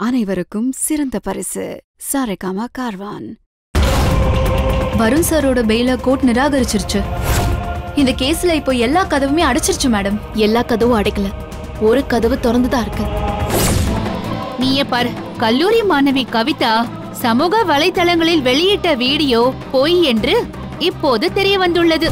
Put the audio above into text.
அனைவருக்கும் சிறந்த பரிசு. சாரேகாமா கார்வான். வருண் சாரோட பெயில கோர்ட் நிராகரிச்சிருச்சு. இந்த கேஸ்ல இப்போ எல்லா கதவுமே அடைச்சிருச்சு மேடம் எல்லா கதவும் அடைக்கல. ஒரு கதவு திறந்துதான் இருக்கு. நீயே பாரு. கல்லூரி மாணவி கவிதா சமூக வலைதளங்களில் வெளியிட்ட வீடியோ பொய் என்று இப்போது தெரிய வந்துள்ளது.